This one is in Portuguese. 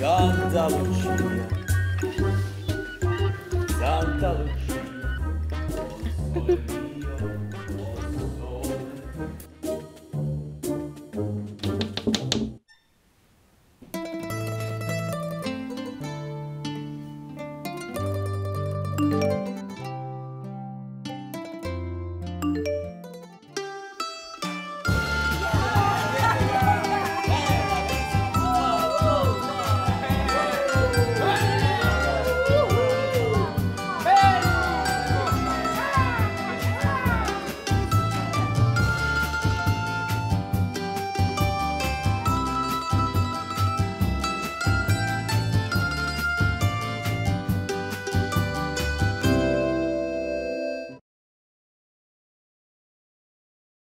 Santa Lucia, Santa Lucia,